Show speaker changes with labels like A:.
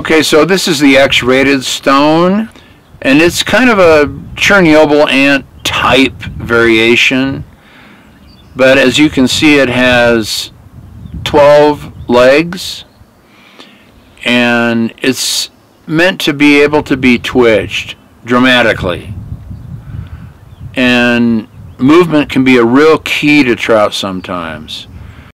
A: Okay, so this is the X-rated stone, and it's kind of a Chernobyl ant type variation, but as you can see it has 12 legs, and it's meant to be able to be twitched dramatically. And movement can be a real key to trout sometimes.